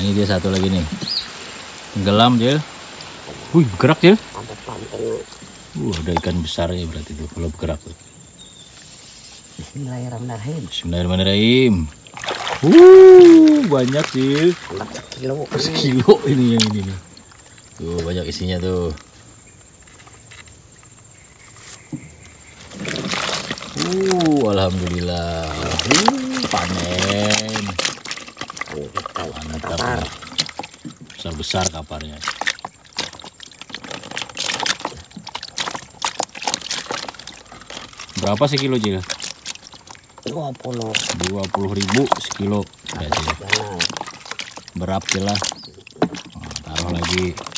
ini dia satu lagi nih. Tenggelam, Jil. Wih, bergerak, panteng Uh, ada ikan besarnya berarti tuh kalau bergerak tuh. Bismillahirrahmanirrahim Bismillahirrahmanirrahim. Uh, banyak, anak sekilo Sekilo ini yang ini nih. Tuh, banyak isinya tuh. Uh, alhamdulillah. Uh, panen. Kapar Besar besar kaparnya. Berapa sekilo Jil? 20 20 ribu sekilo. Ya, Jil. jangan Berap jelas. Nah, taruh lagi.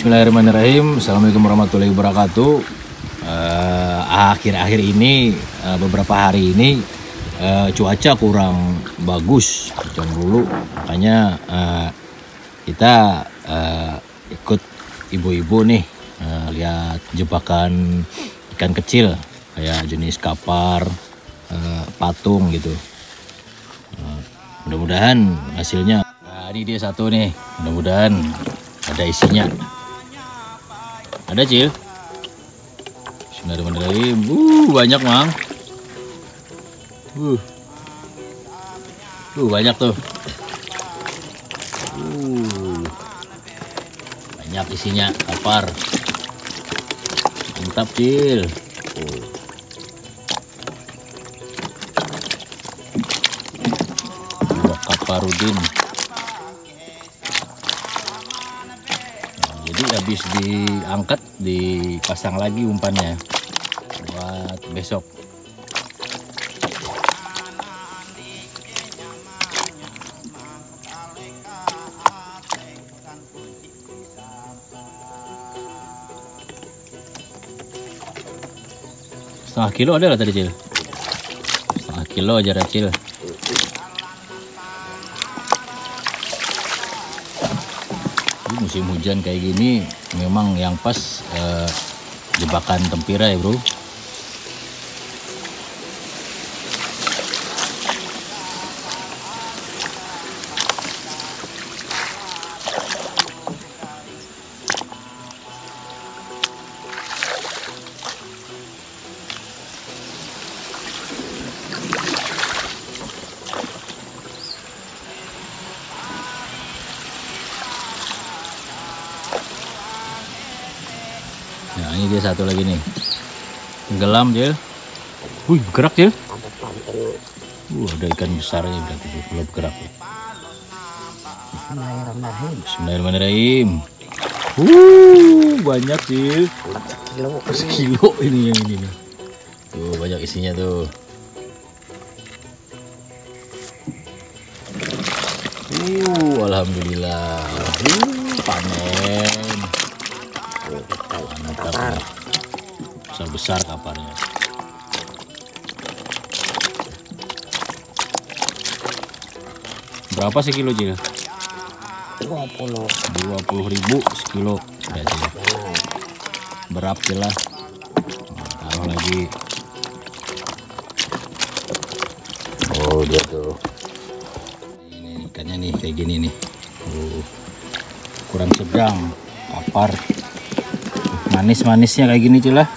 Bismillahirrahmanirrahim. Assalamualaikum warahmatullahi wabarakatuh. Eh, Akhir-akhir ini, eh, beberapa hari ini eh, cuaca kurang bagus hujan dulu, makanya eh, kita eh, ikut ibu-ibu nih eh, lihat jebakan ikan kecil kayak jenis kapar, eh, patung gitu. Eh, mudah-mudahan hasilnya. Nah, ini dia satu nih. Mudah-mudahan ada isinya. Ada cil. Bismillahirrahmanirrahim. Uh, banyak mang. Uh. Uh, banyak tuh. Uh. Banyak isinya kapar. Mantap cil. Uh. Dua kaparudin. Habis diangkat dipasang lagi umpannya. Buat besok. Setengah kilo ada lah tadi cil. Setengah kilo aja cil musim hujan kayak gini memang yang pas eh, jebakan tempira ya bro ini dia satu lagi nih. Tenggelam Jil. Wih bergerak ada panteng Uh, ada ikan besarnya berarti tuh kalau bergerak. Bismillahirrahmanirrahim. Uh, banyak anak sekilo Sekilo ini yang ini nih. Tuh banyak isinya tuh. Uh, Alhamdulillah. Uh, Panen Mantap kapar Besar-besar kaparnya Berapa sekilo Cil? 20 20 ribu sekilo. Cil. jangan Berap jelas Nah, Taruh lagi. Oh dia tuh. Ini ikannya nih kayak gini nih. Oh, Kurang sedang Kapar manis-manisnya kayak gini cila ya.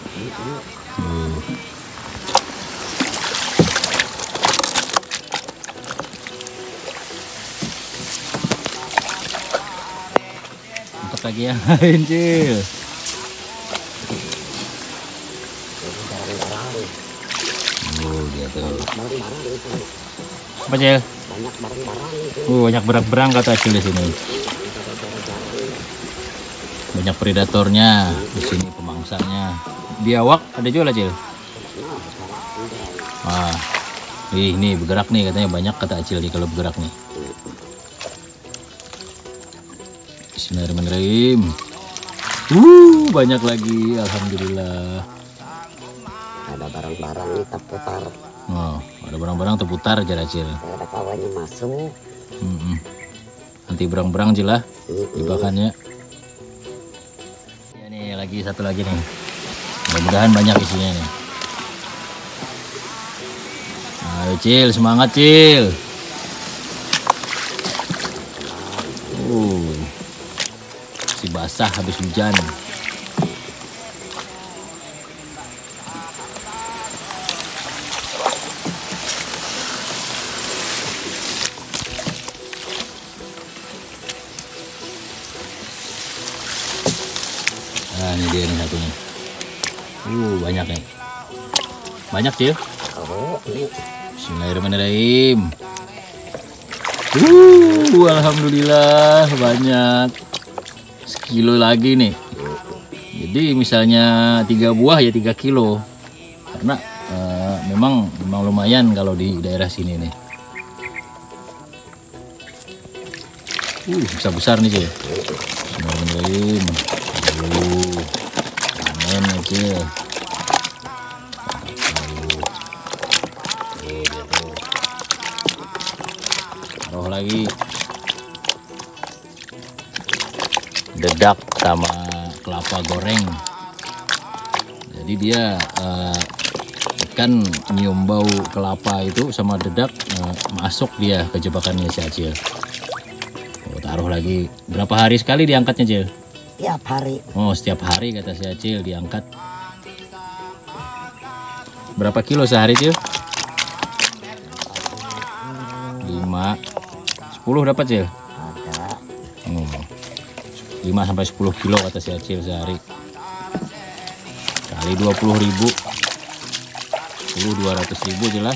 untuk lagi yang lain cil oh, dia tuh. Apa, Cil? Oh, banyak barang-barang. Uh, banyak berang-berang kata Cil di sini. Banyak predatornya di sini pemangsanya. Biawak ada juga lah, Cil. Wah. Ih, ini bergerak nih katanya banyak kata Acil nih kalau bergerak nih. Bismillahirrahmanirrahim. Uh, banyak lagi. Alhamdulillah. Ada barang-barang kita putar. Oh, ada barang-barang terputar aja Acil. Ada kawannya masuk. Mm-mm. Nanti berang-berang Cil lah jebakannya. Ya nih lagi satu lagi nih. Mudah-mudahan banyak isinya nih. Ayo Cil, semangat Cil. Uh, si basah habis hujan. Ini dia nih satunya. Uh, banyak nih. Banyak ini Bismillahirrahmanirrahim. Uh, alhamdulillah banyak. Sekilo lagi nih. Jadi misalnya tiga buah ya tiga kilo. Karena eh, memang memang lumayan kalau di daerah sini nih. Uh, besar besar nih sih. Bismillahirrahmanirrahim. Uh, panen aja. Tuh, dia tuh. Taruh lagi. Dedak sama kelapa goreng. Jadi dia eh, ikan nyium bau kelapa itu sama dedak eh, masuk dia ke jebakannya si Acil. Oh, taruh lagi. Berapa hari sekali diangkatnya, Cil? Tiap hari Oh, setiap hari kata si Acil diangkat. Berapa kilo sehari, Cil? 5 10 dapat, Cil? ada Oh. 5 sampai 10 kilo kata si Acil sehari. Kali 20 ribu. 10 200 ribu jelas.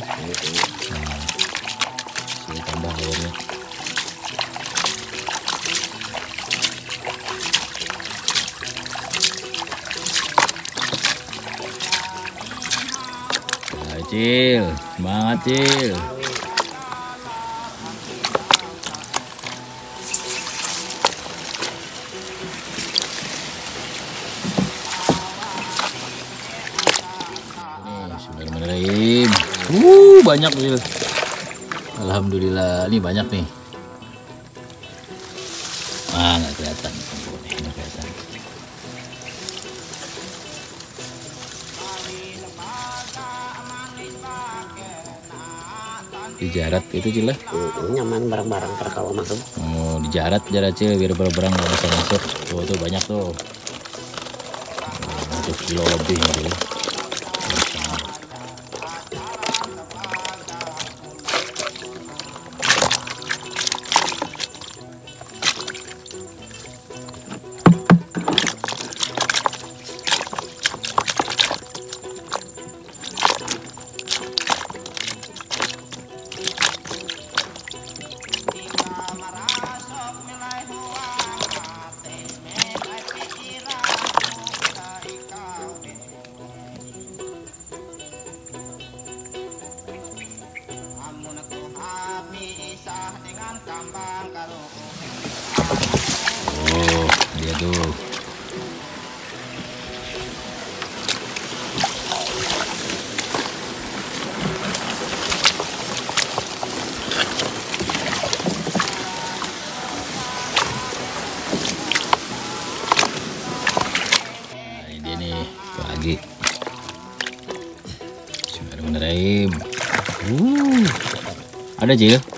Cil, semangat Cil. Bismillahirrahmanirrahim. Uh, banyak Cil. Alhamdulillah, ini banyak nih. Dijarat itu Cil lah. Mm, nyaman barang-barang terkawa masuk Oh, dijarat jarak Cil biar berang nggak bisa masuk. Tuh, tuh banyak tuh. Oh, Satu kilo lebih nih ada Cil?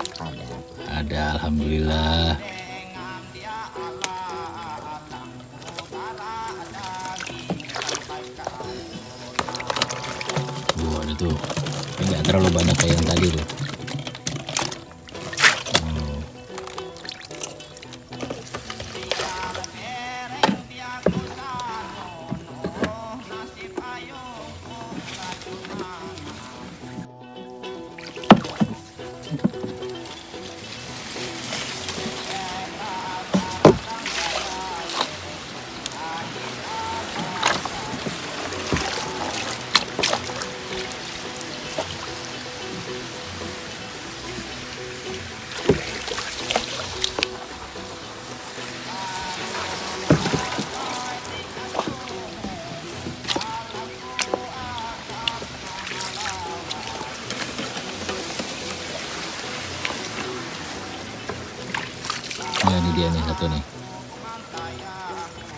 Satu nih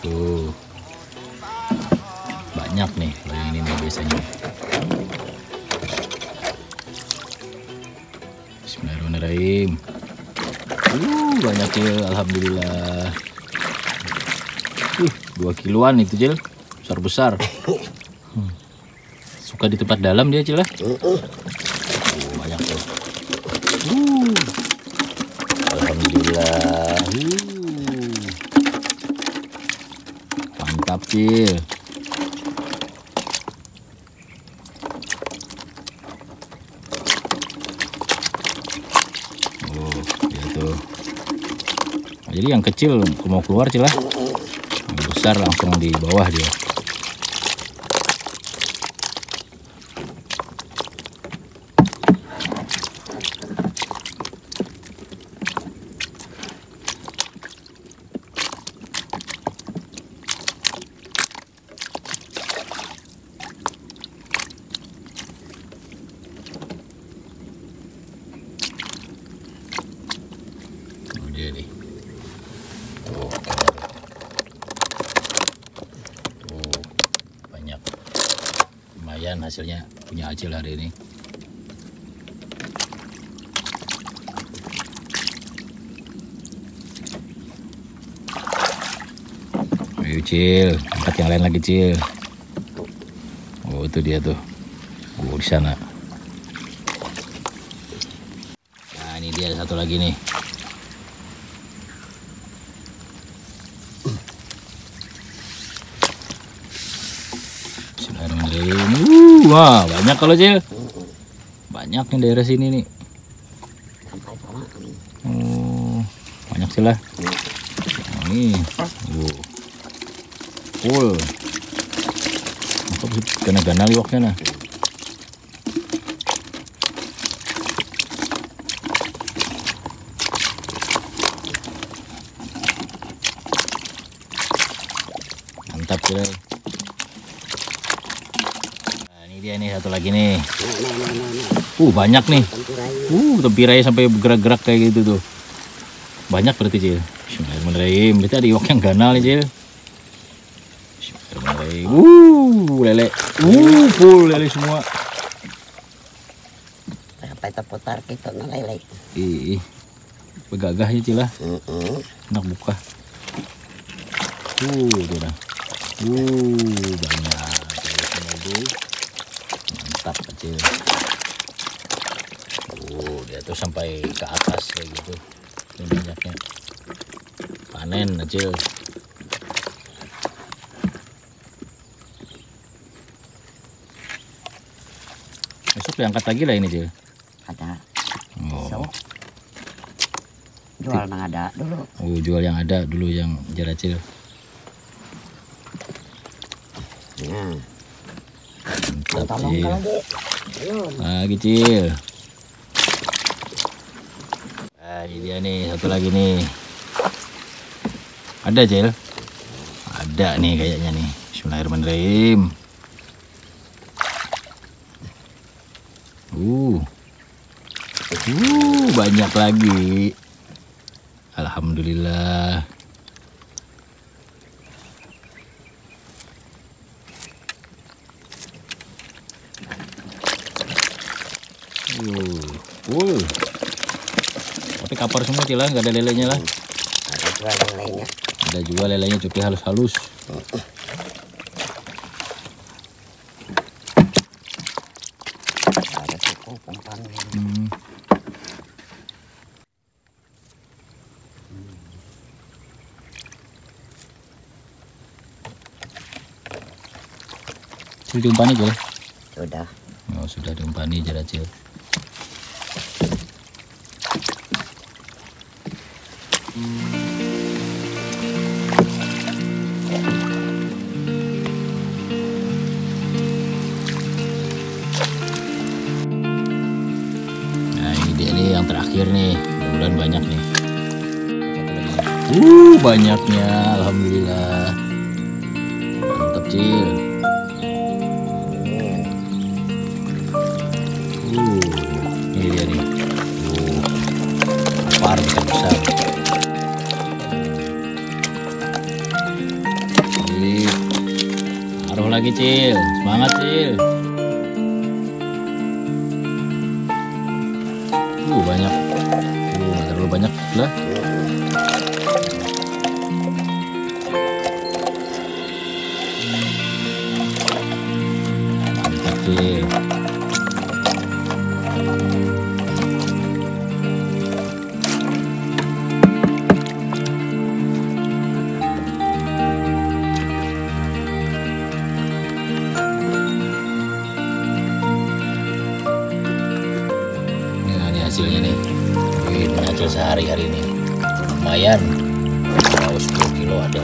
tuh banyak nih yang ini nih biasanya Bismillahirrahmanirrahim uh banyak cil alhamdulillah uh dua kiloan itu cil besar besar Hmm. suka di tempat dalam dia cil lah Mm-mm. Oh, banyak tuh. Uh. Alhamdulillah. Uh. Mantap, Cil. Oh, ya tuh. Nah, jadi yang kecil mau keluar Cil lah. Yang besar langsung di bawah dia. Oh, dia nih. Tuh. Tuh. Banyak. Lumayan hasilnya punya Acil hari ini. Ayo Cil, angkat yang lain lagi Cil. Oh itu dia tuh. Oh di sana. Nah ini dia satu lagi nih. Bismillahirrahmanirrahim. Uh, wah banyak kalau Cil. Banyak nih daerah sini nih. Oh, banyak sih lah. Ini, uh, full. Mantap sih, gana-gana nah. Mantap sih dia nih satu lagi nih. Uh, banyak nih. Uh, tempirai sampai bergerak-gerak kayak gitu tuh. Banyak berarti, Cil. Bismillahirrahmanirrahim. Berarti ada iwak yang ganal nih, Cil. Bismillahirrahmanirrahim. Uh, lele. Uh, full lele semua. Sampai terputar kita na lele. Ih. Begagah ya, Cil lah. Enak buka. Uh, tuh dah. Uh, banyak. Lele Mantap, kecil. Uh, dia tuh sampai ke atas kayak gitu. Ini banyaknya. Panen, kecil. Besok diangkat lagi lah ini, Cil. Ada. Oh. Jual nang ada dulu. Oh, jual yang ada dulu yang jaracil. Nah, Mantap, tolong Cil. kalau lagi. Belum. Ah, kecil. Ah, ini dia nih, satu lagi nih. Ada, Cil? Ada nih kayaknya nih. Bismillahirrahmanirrahim. Uh. Uh, banyak lagi. Alhamdulillah. Uh, full. Tapi kapar semua Cil, lah, nggak ada lelenya lah. Ada jual yang lainnya. Ada juga lelenya cuti halus-halus. Ada cukup umpan. Hmm. Sudah diumpani Cil? Sudah. Oh, sudah diumpani Jaracil. Nah ini dia nih yang terakhir nih. Mudah-mudahan banyak nih. Uh banyaknya. Alhamdulillah. Mantap Cil lagi Cil. Semangat Cil. Uh banyak. Uh terlalu banyak lah. lumayan kalau 10 kilo ada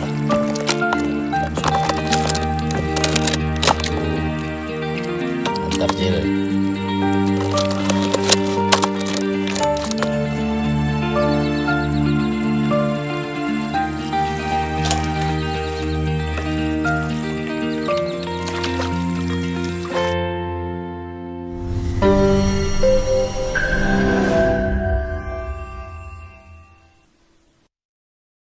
Terima kasih.